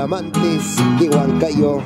Talamantes de Huancayo.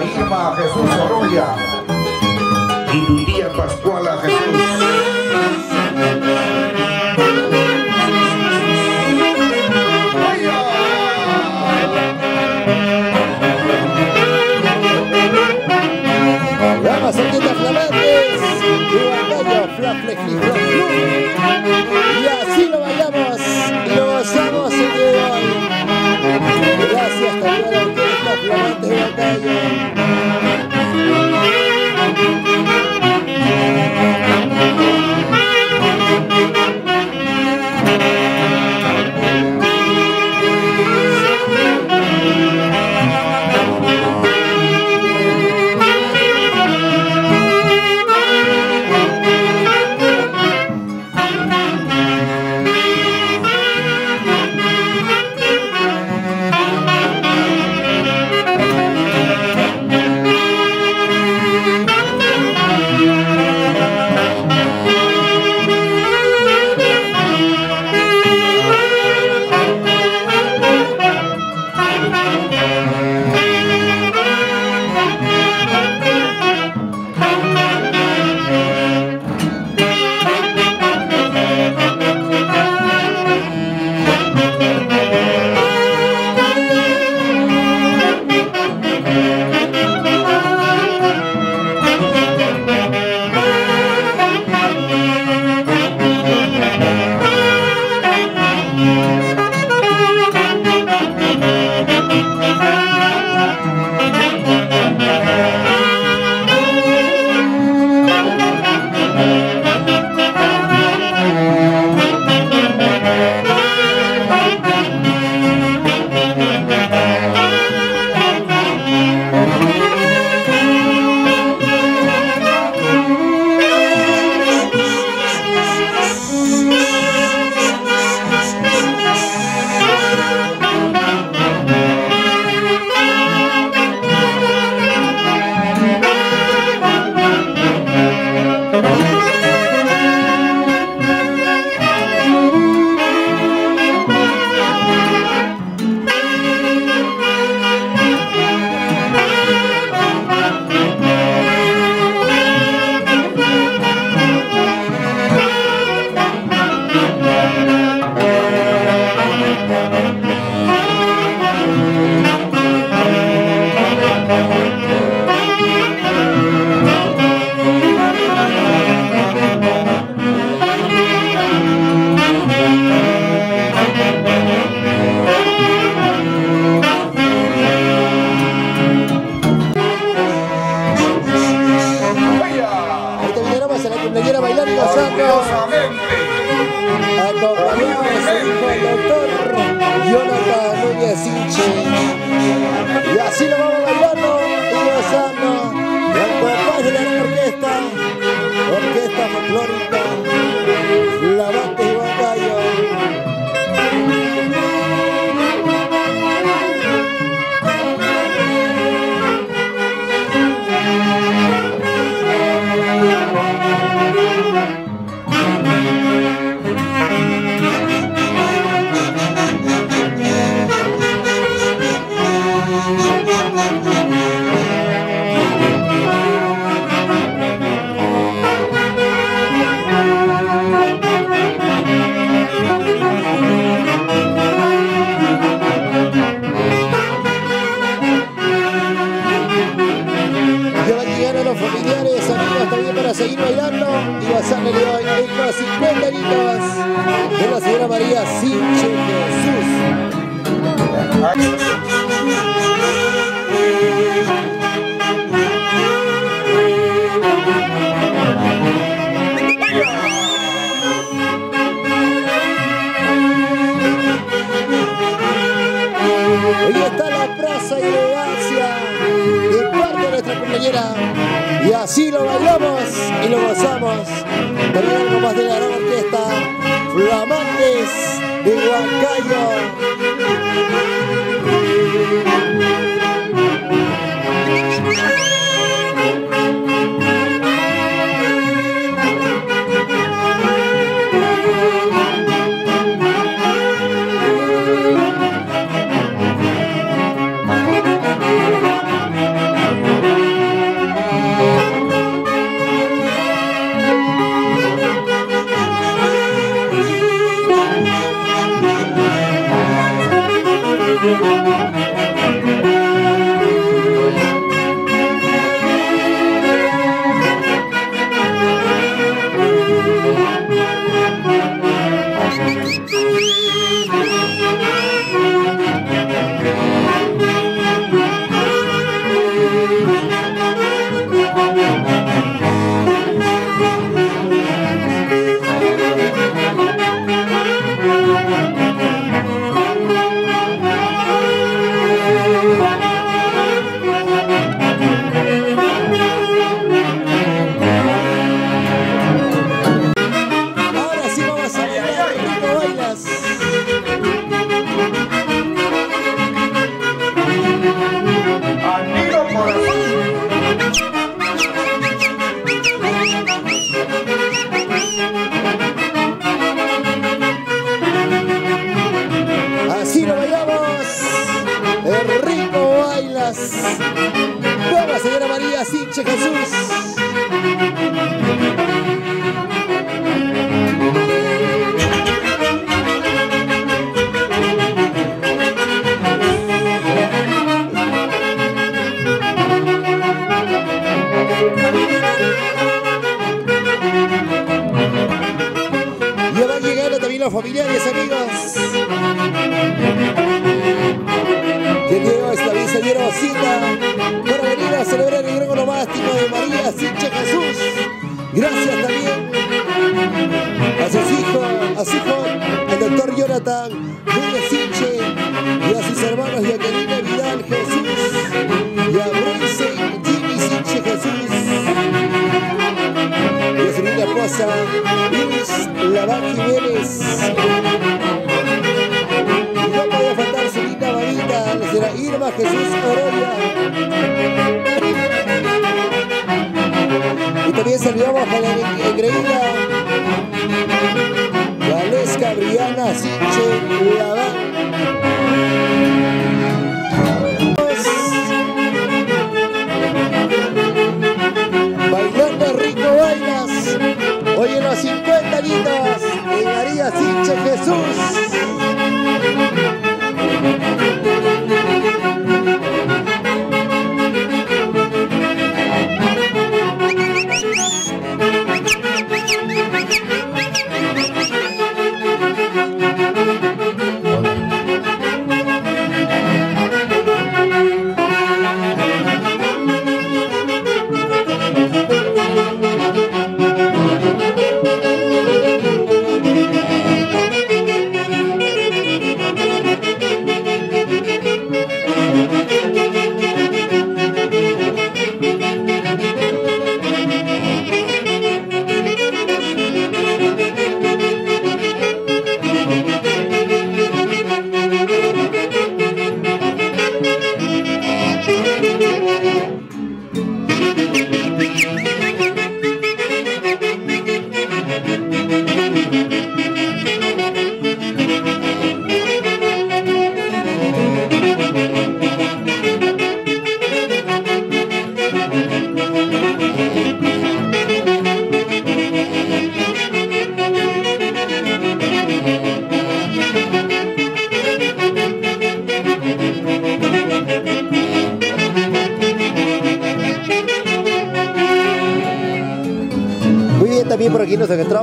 a Jesús Sorolla y tu tía a Jesús.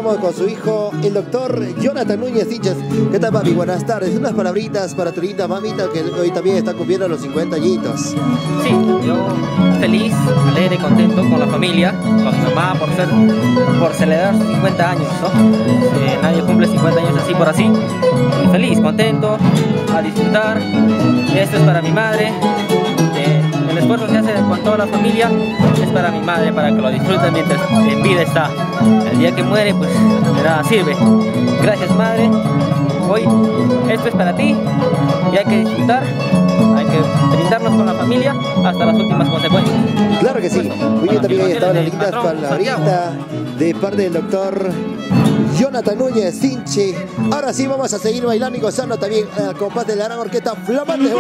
Encontramos con su hijo, el doctor Jonathan Núñez Hinchas. ¿Qué tal, papi? Buenas tardes. Unas palabritas para tu linda mamita que hoy también está cumpliendo los 50 añitos. Sí, yo feliz, alegre, contento con la familia, con mi mamá por ser, por celebrar 50 años, ¿no? Eh, nadie cumple 50 años así por así. Feliz, contento, a disfrutar. Esto es para mi madre. Eh, el esfuerzo se hace con toda la familia es para mi madre, para que lo disfruten mientras en vida está. El día que muere, pues de nada sirve. Gracias, madre. Hoy esto es para ti y hay que disfrutar, hay que brindarnos con la familia hasta las últimas consecuencias. Claro que sí. Muy bien, también estaban las lindas palabritas de parte del doctor Jonathan Núñez Sinchi. Ahora sí vamos a seguir bailando y gozando también al compás de la gran orquesta Flamante de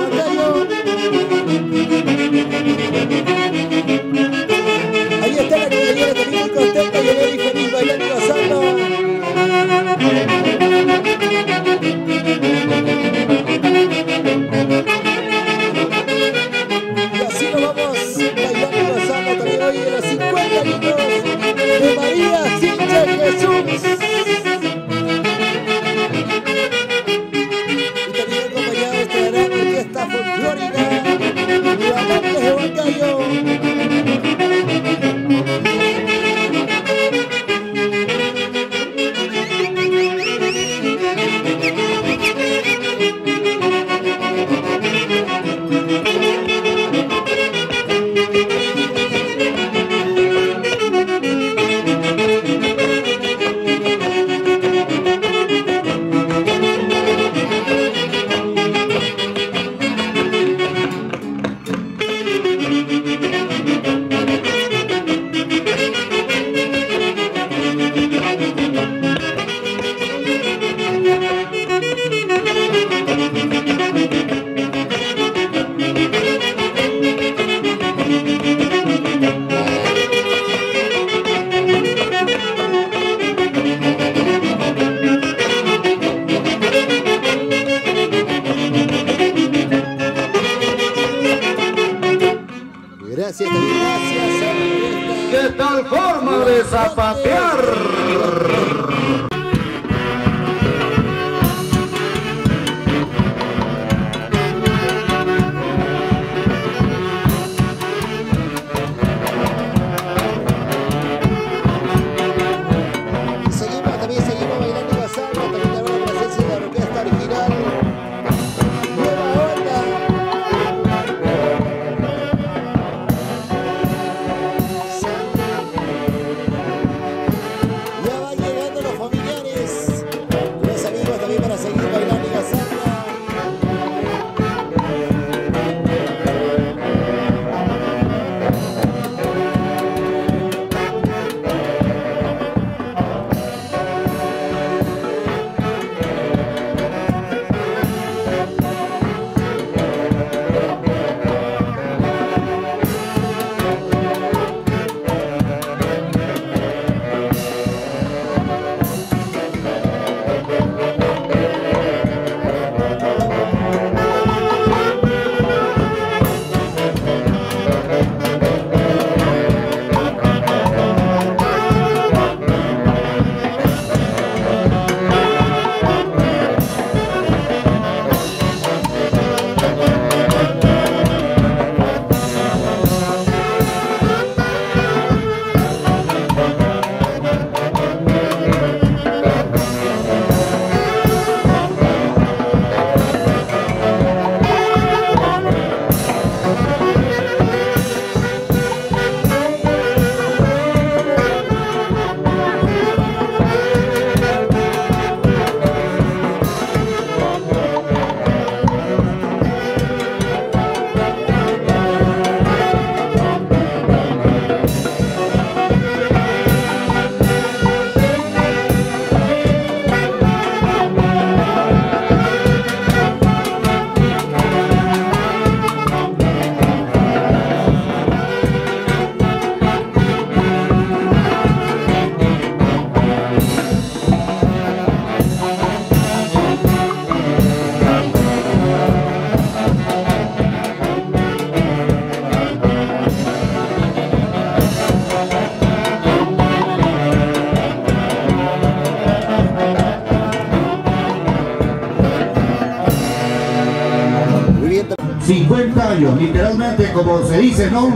50 años, literalmente como se dice, ¿no?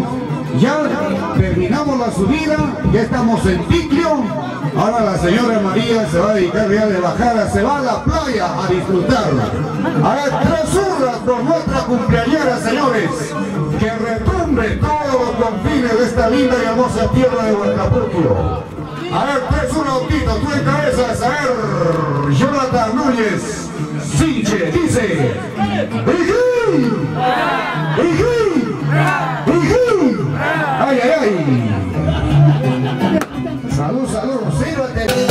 Ya terminamos la subida, ya estamos en Ticlio. Ahora la señora María se va a dedicar ya de bajada, se va a la playa a disfrutar. A ver, tres hurras por nuestra cumpleañera, señores. Que retumbe todos los confines de esta linda y hermosa tierra de Huacapulco. A ver, tres un autito, tú en cabezas, a ver, Jonathan Núñez, Sinche, dice. ¡Ay, ay, ay! Salud, salud.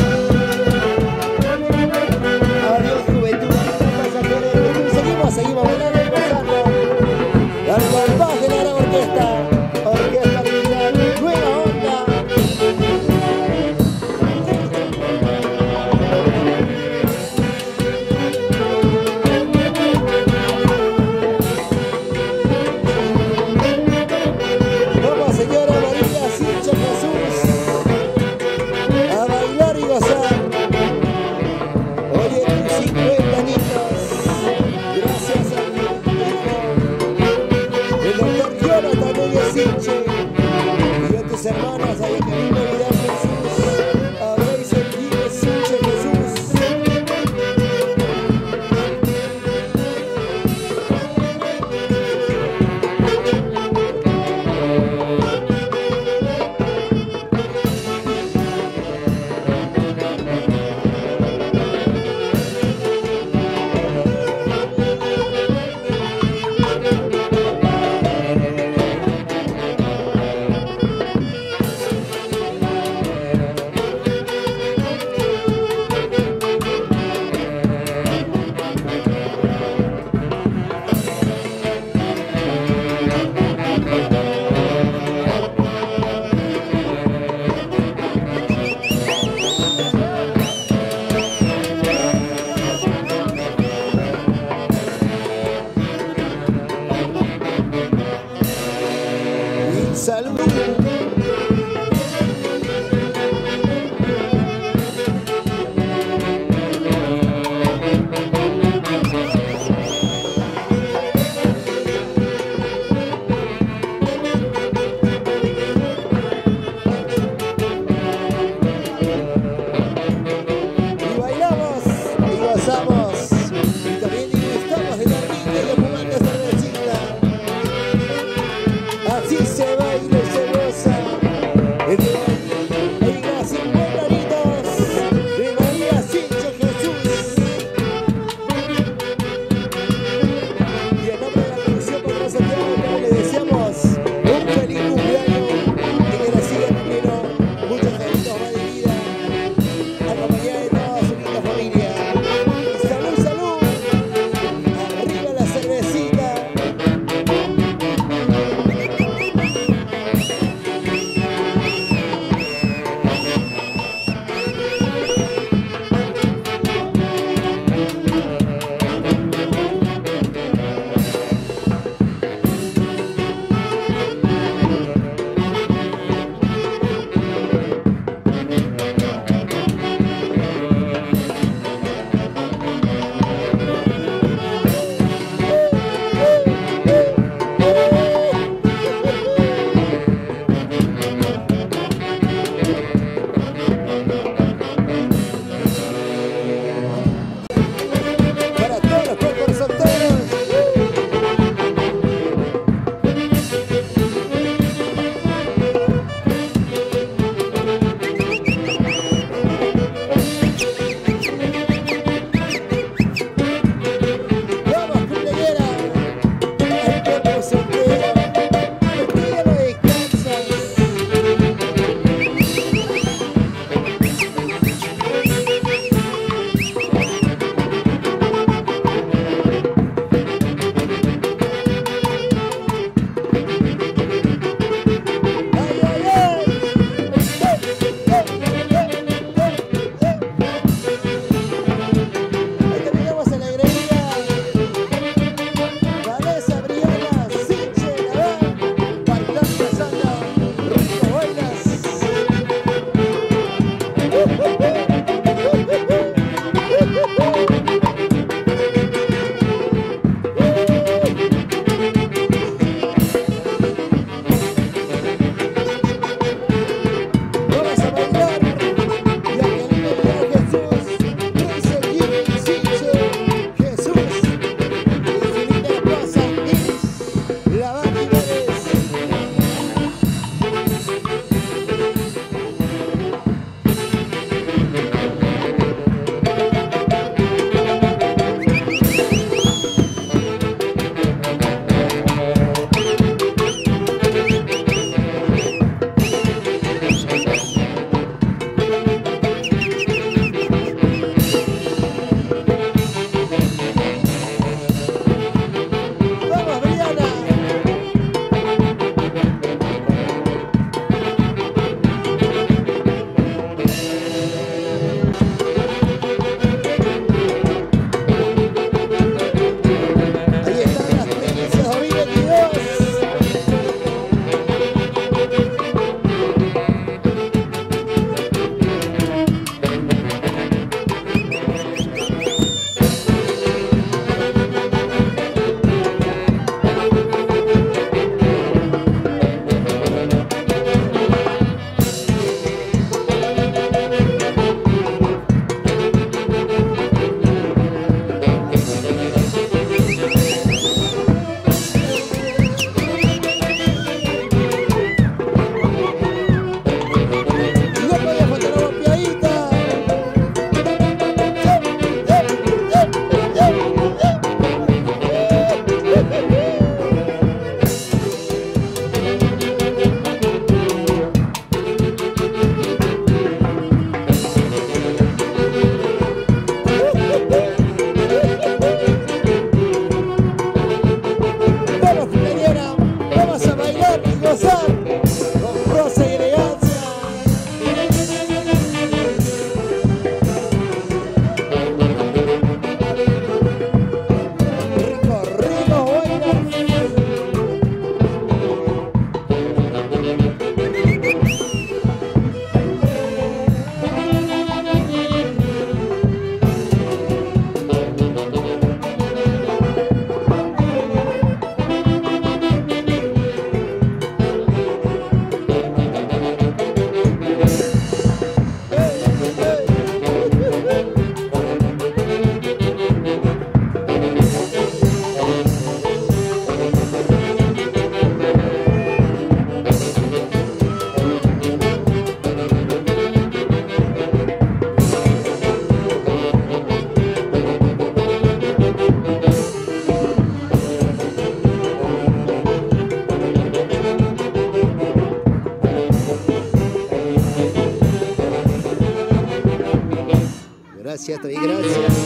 gracias, te gracias.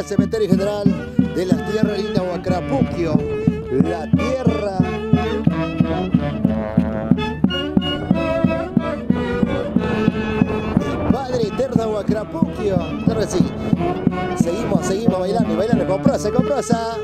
al Cementerio General de las Tierras Lindas Huacrapuquio, la tierra Padre Eterno Huacrapuquio. Claro que sí. Seguimos, seguimos bailando, y bailando, comprosa, comprosa.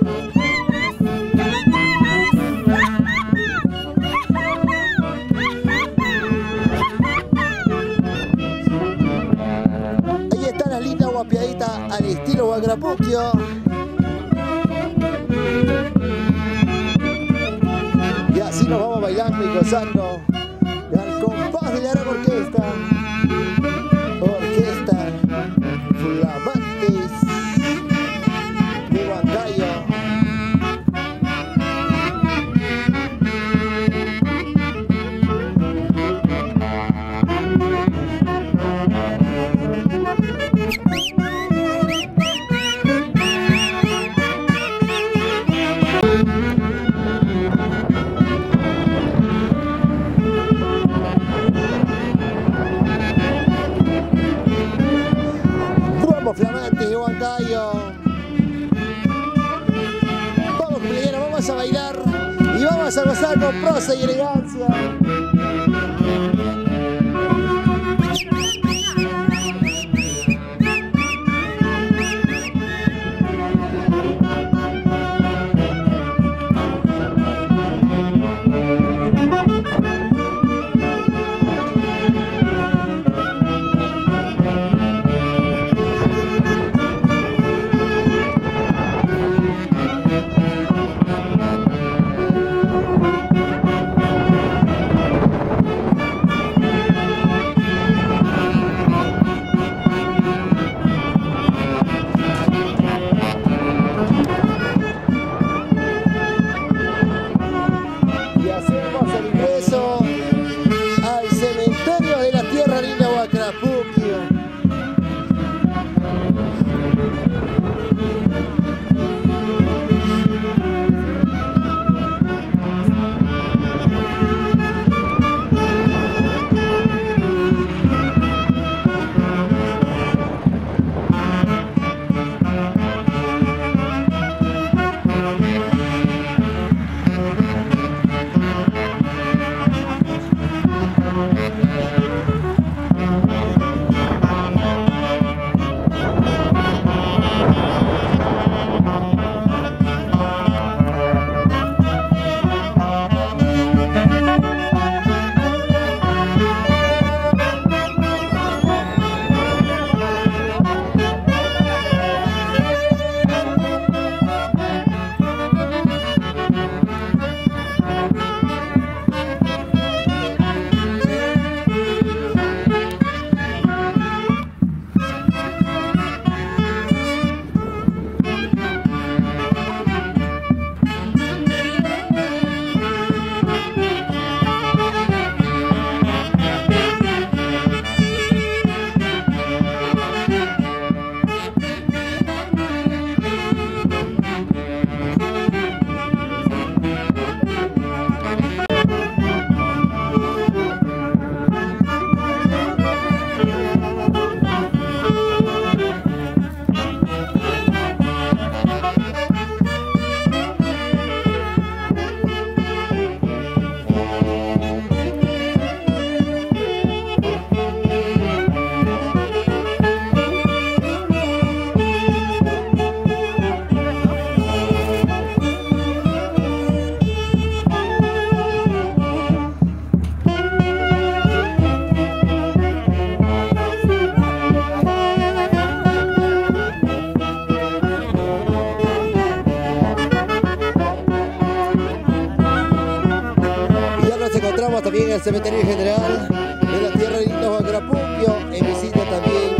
Cementerio General de la Tierra de Indios Guacrapuquio, en visita también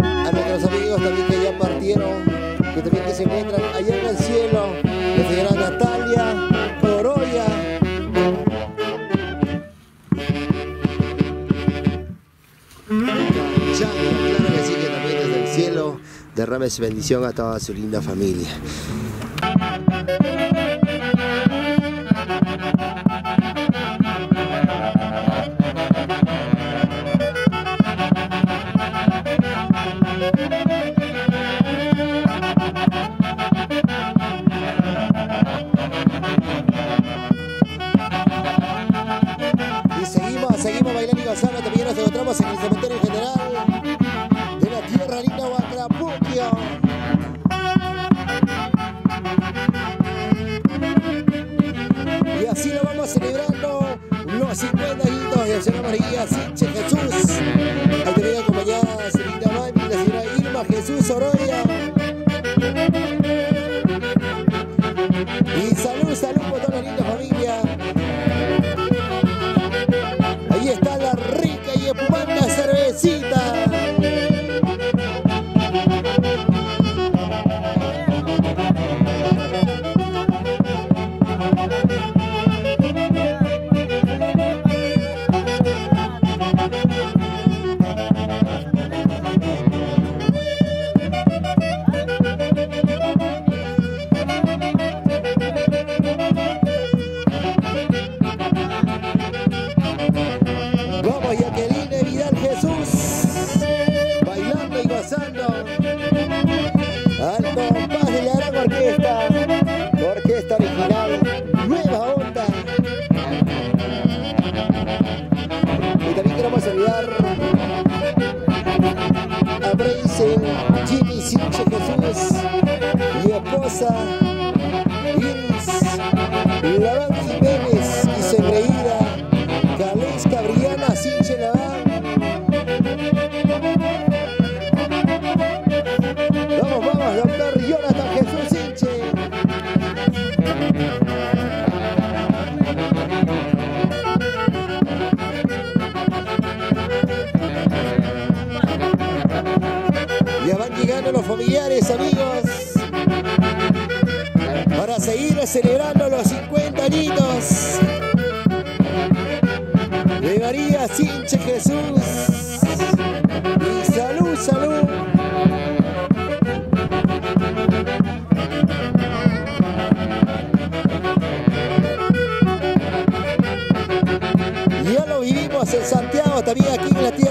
a nuestros amigos también que ya partieron, que también que se encuentran allá en el cielo, la señora Natalia Corolla. Claro que sí, que también desde el cielo derrame su bendición a toda su linda familia. cementerio en Santiago, también aquí en la tierra.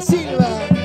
Silva.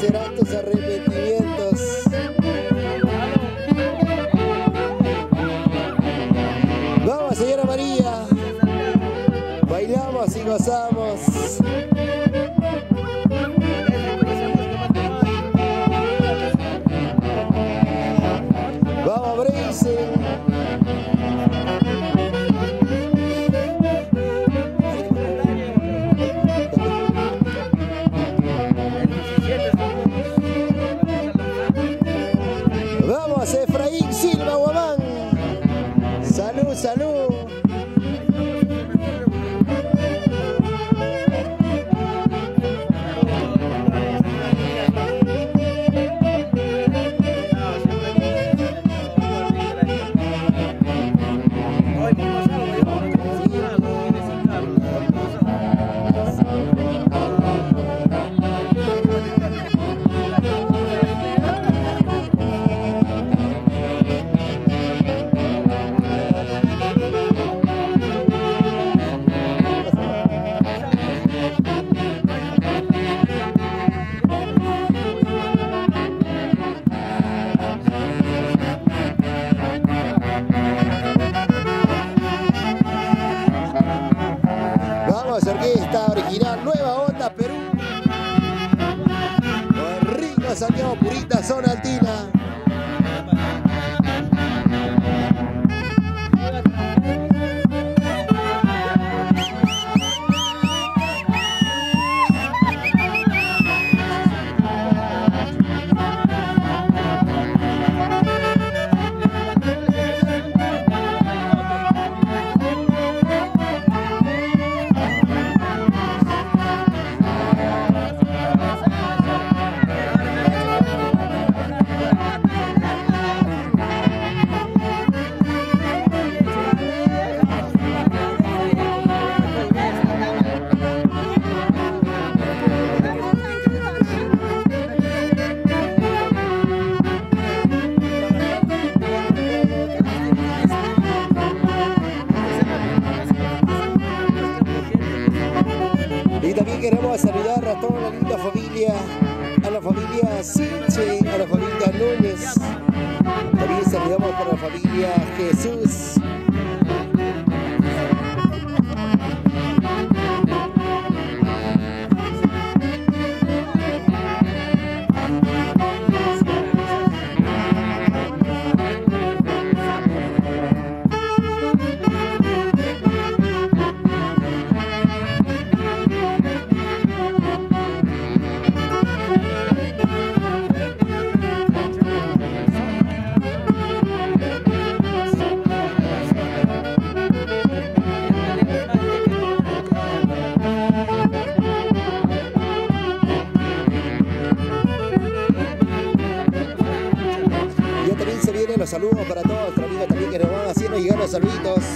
serán tus arrepentimientos. saludo para todos amigos también que nos van haciendo llegar los saluditos.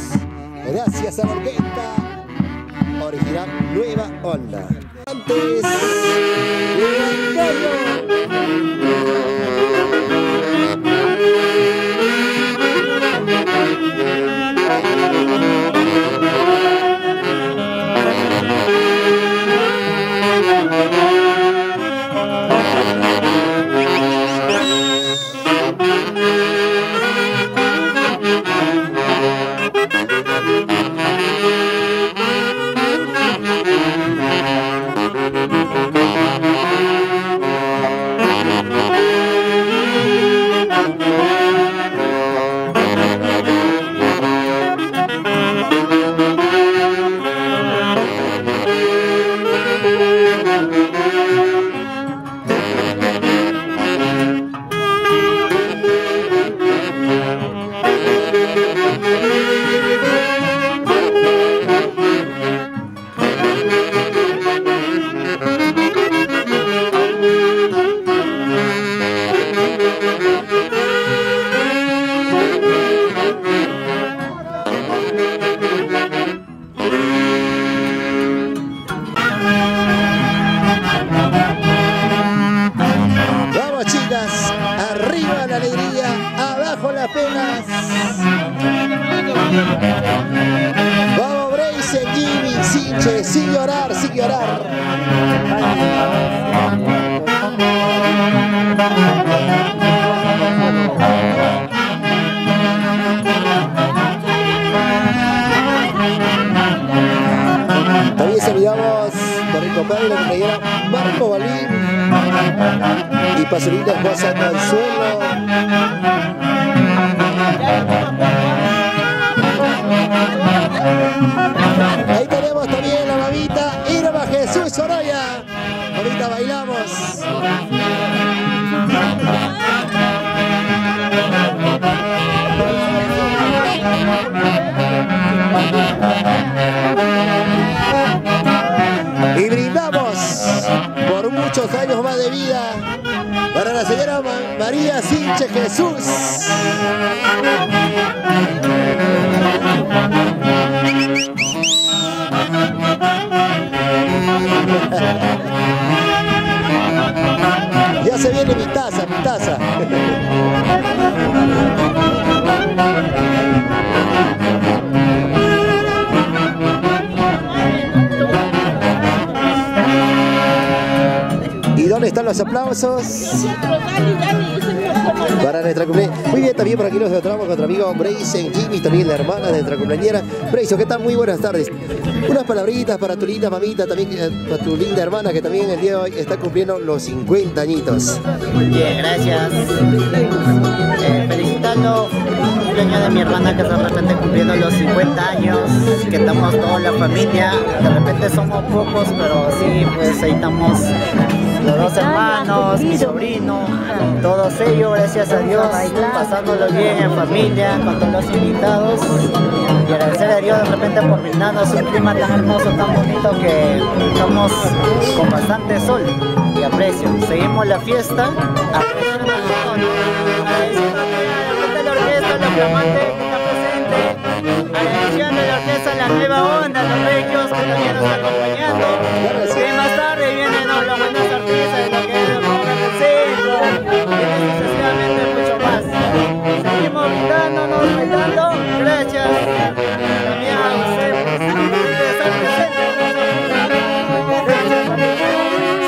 Cumpleañera. Brayson, ¿qué tal? Muy buenas tardes. Unas palabritas para tu linda mamita, también eh, para tu linda hermana que también el día de hoy está cumpliendo los 50 añitos. Bien, gracias. Eh, felicitando el cumpleaños de mi hermana que de repente cumpliendo los 50 años, que estamos toda la familia, de repente somos pocos, pero sí, pues ahí estamos los dos hermanos, mi sobrino, todos ellos, gracias a Dios, pasándolo bien en familia, con todos los invitados. Y agradecer a Dios de repente por brindarnos un clima tan hermoso, tan bonito que estamos con bastante sol y aprecio. Seguimos la fiesta. Agradeciendo a la orquesta, los flamantes que está presente, agradeciendo a la orquesta la nueva onda, los bellos que también nos acompañando. Gracias.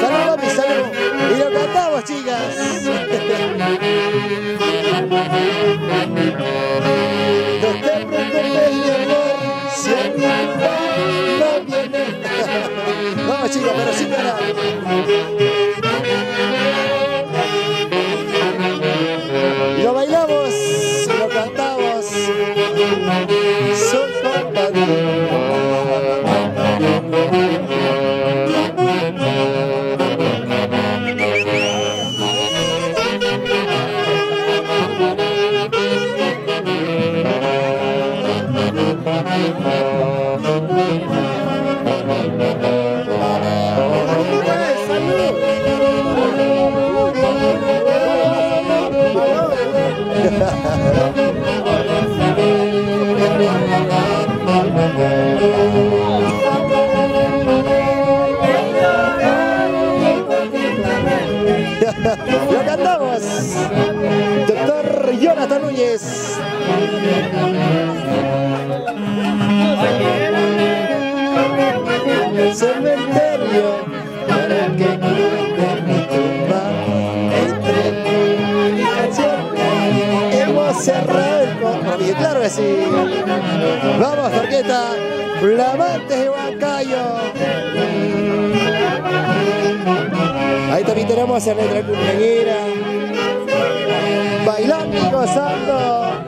Saludos. Y cantamos, chicas. Chicos, pero parar. Núñez. Cementerio para que cuide mi tumba. Entre canción hemos cerrado el compromiso. Claro que sí. Vamos, Jorqueta. Flamantes de Huancayo. Ahí también tenemos a nuestra cumpleañera. Gozando.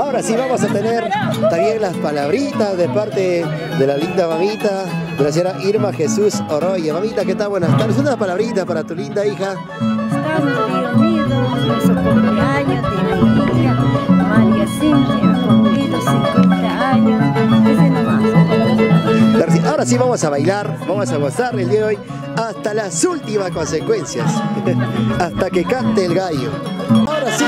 Ahora sí vamos a tener también las palabritas de parte de la linda mamita, de la señora Irma Jesús Oroya. Mamita, ¿qué tal? Buenas tardes. Unas palabritas para tu linda hija. Estamos reunidos en su cumpleaños de mi hija María Cintia, cumplido 50 años. Ese nomás. Ahora sí- Ahora sí vamos a bailar, vamos a gozar el día de hoy hasta las últimas consecuencias, hasta que cante el gallo. Ahora sí.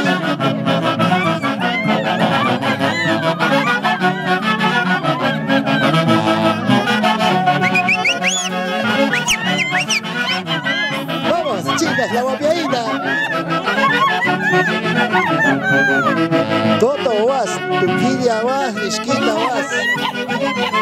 Vamos, chicas, la guapiadita. Toto was, tuquilla was, esquina was.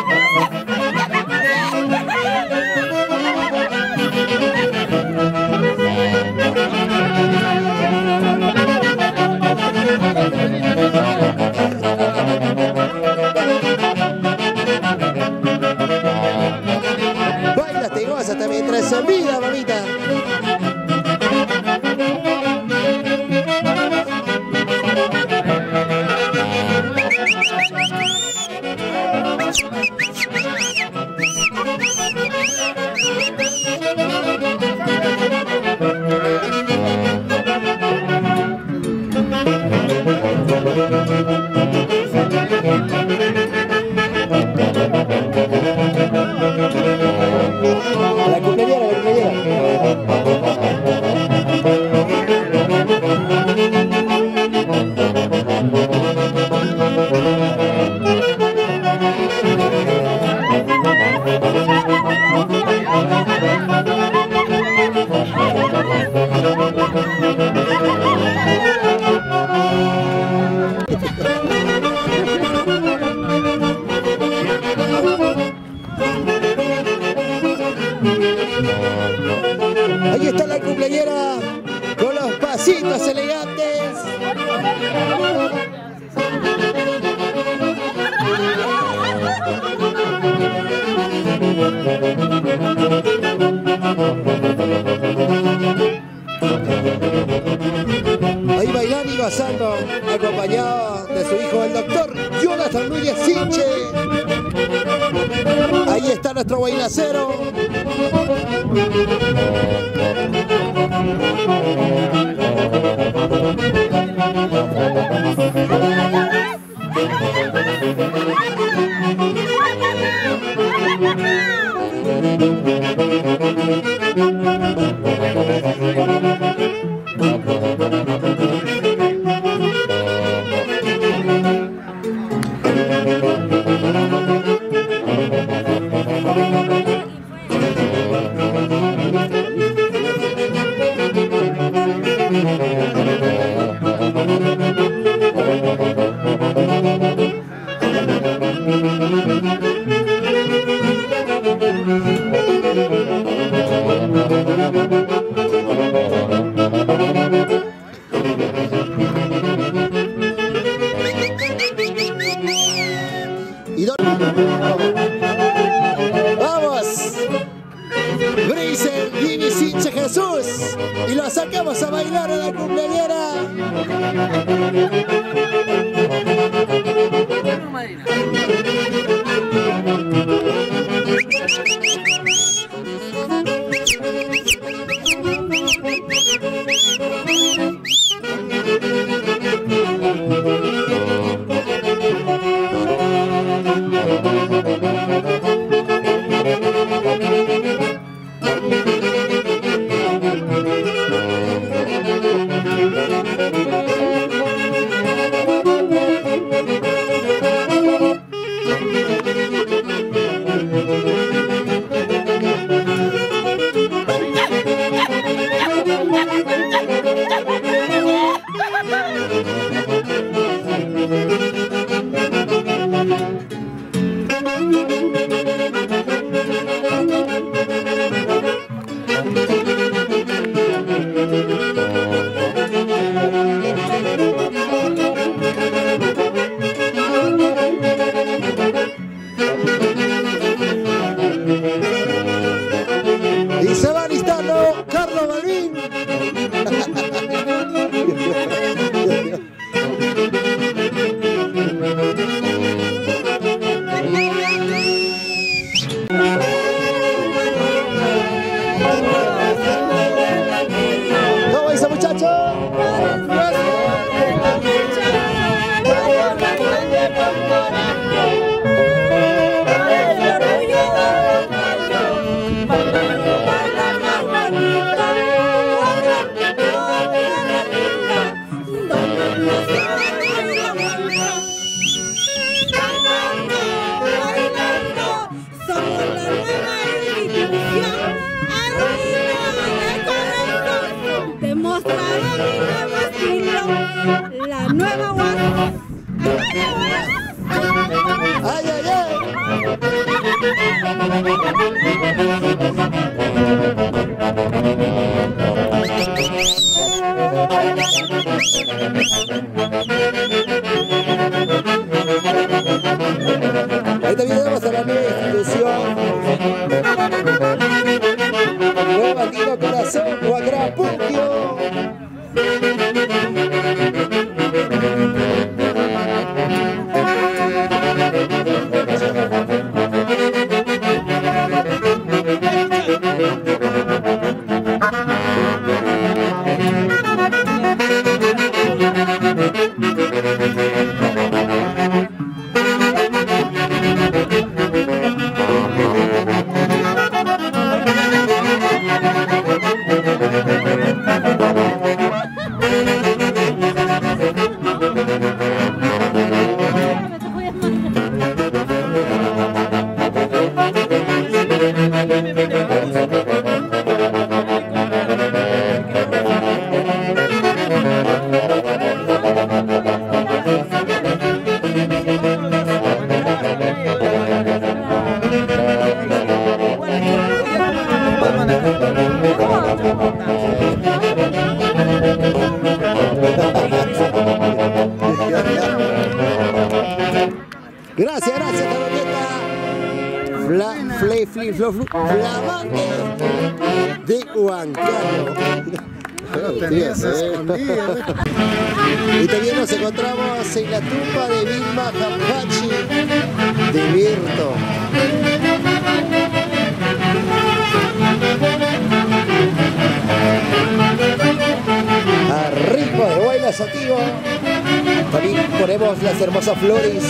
Flores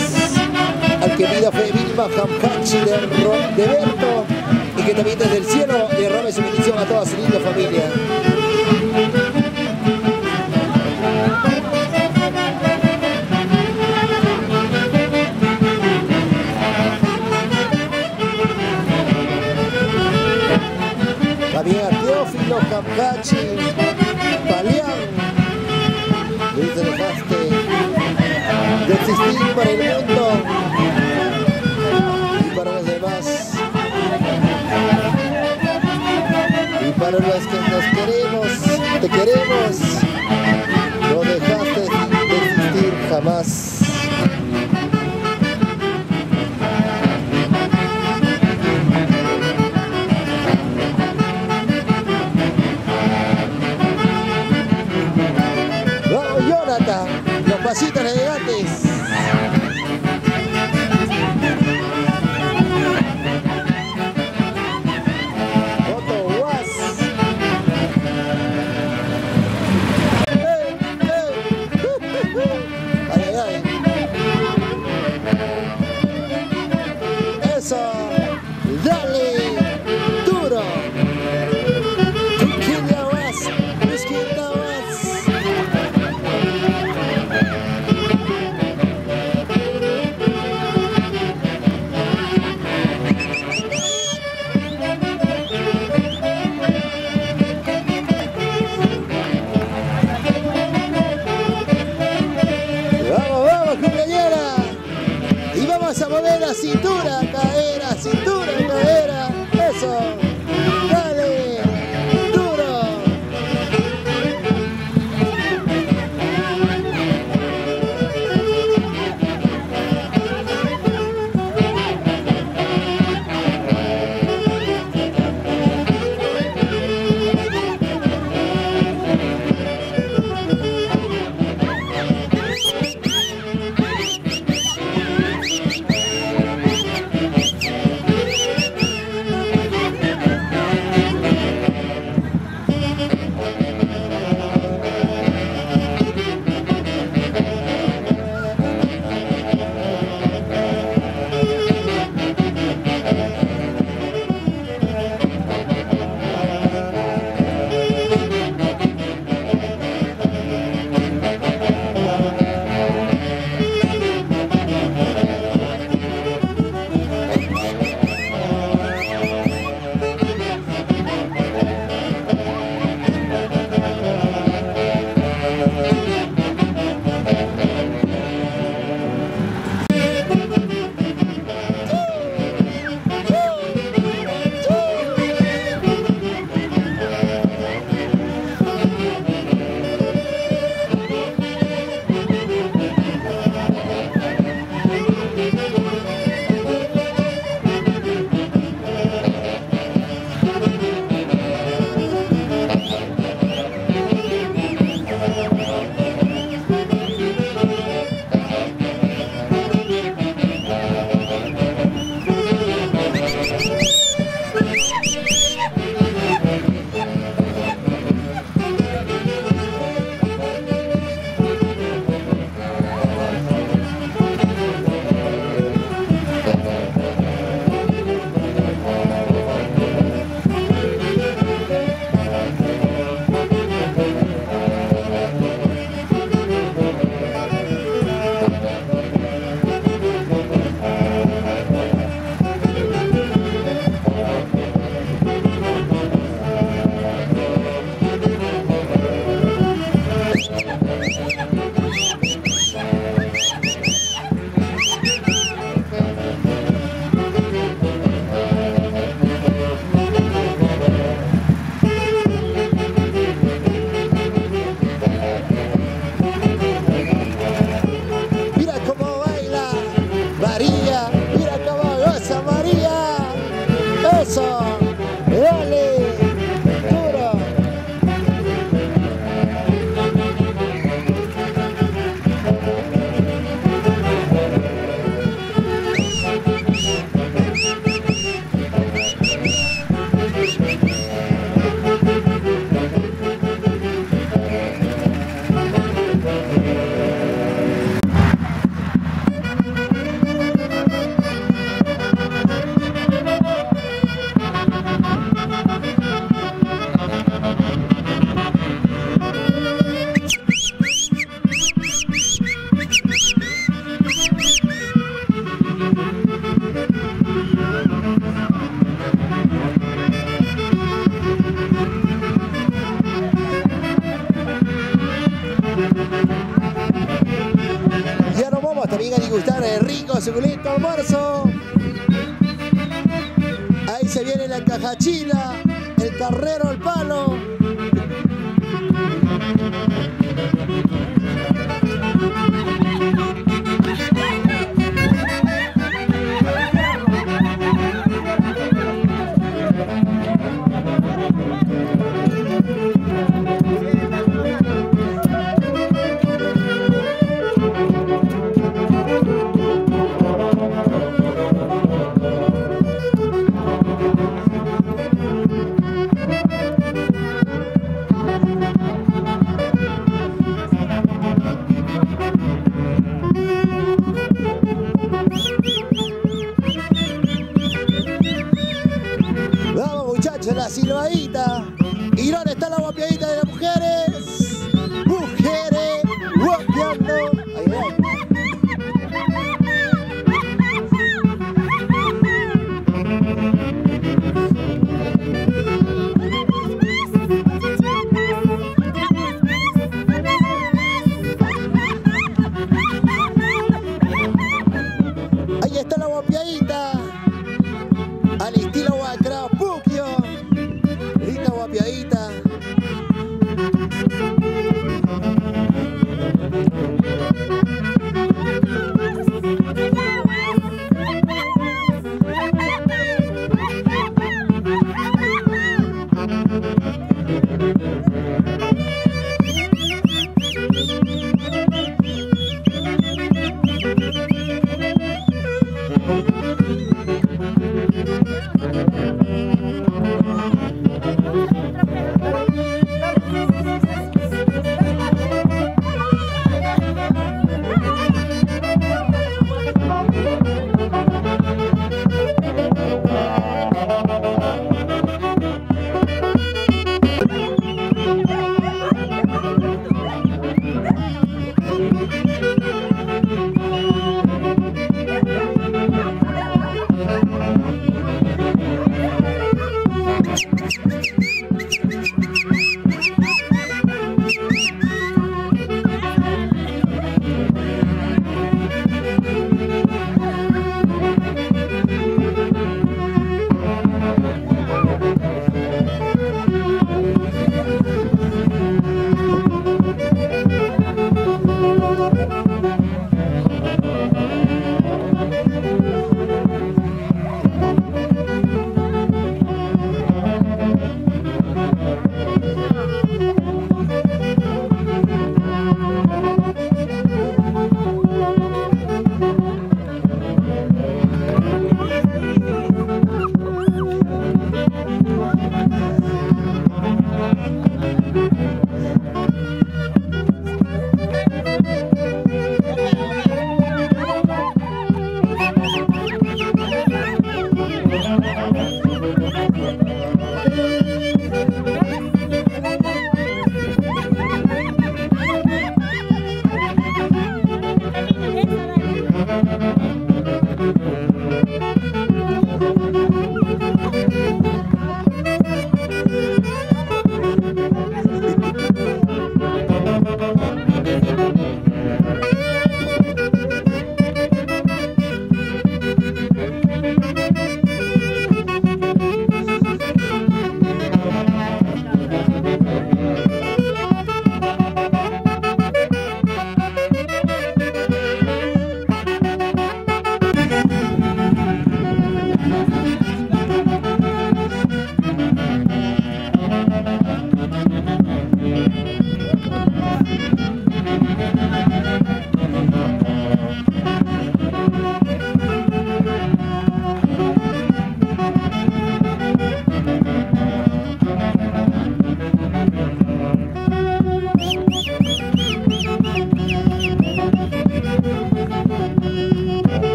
al que vida fue Vilma Jampachi de, Ro- de Berto y que también desde el cielo derrame su bendición a toda su linda familia. También a Teófilo Camcachi, Palián, existir para el mundo y para los demás. Y para los que nos queremos, te queremos, no dejaste de existir jamás. Jonathan, los pasitos. Cintura, almuerzo.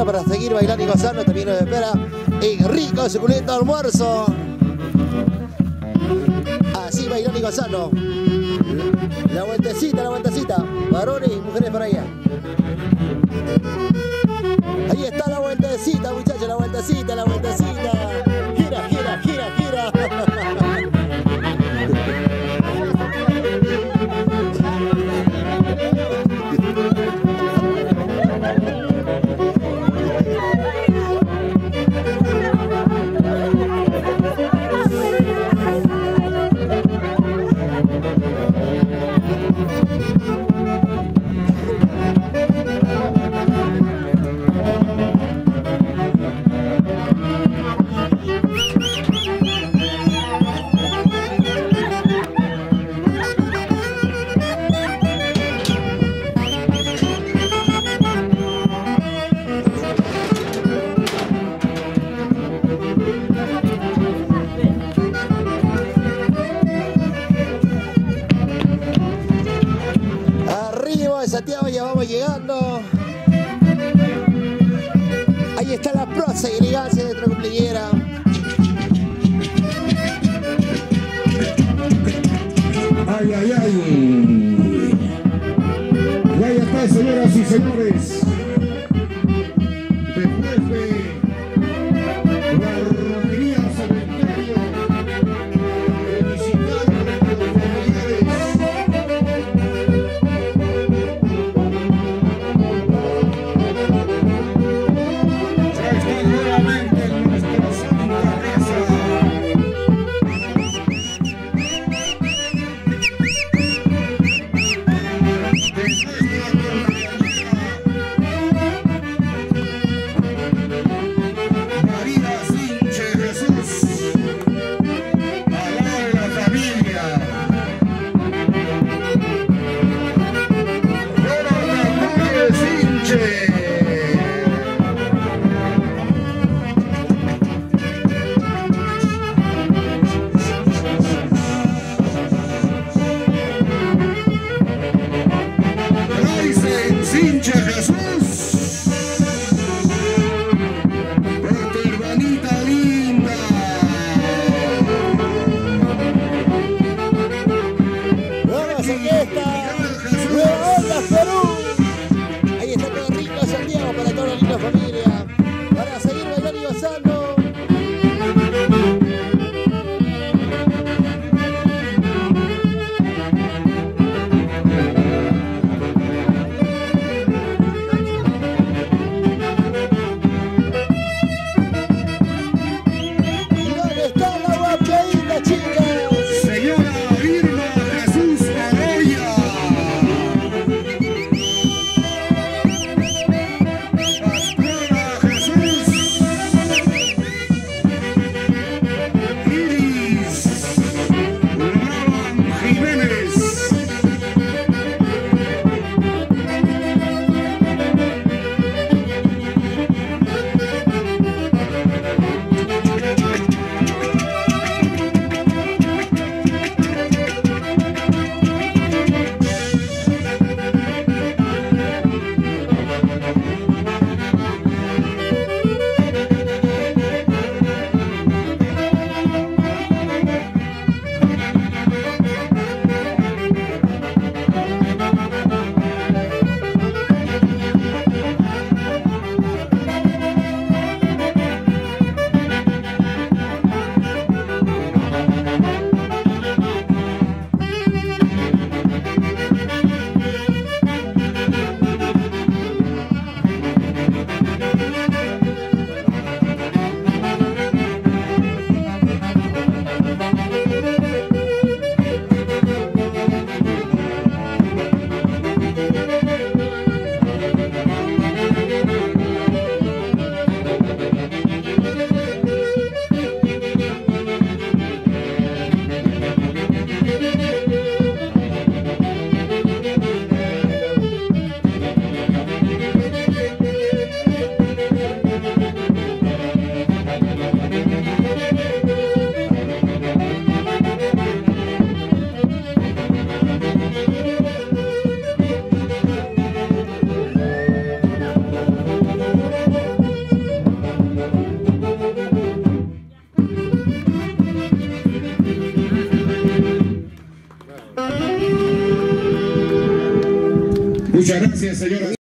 Para seguir bailando y gozando. También nos espera el rico suculento almuerzo. Así bailando y gozando. La vueltecita, la vueltecita. Varones y mujeres para allá. Ahí está la vueltecita, muchachos, la vueltecita, la vueltecita. Muchas gracias, señora.